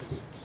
property.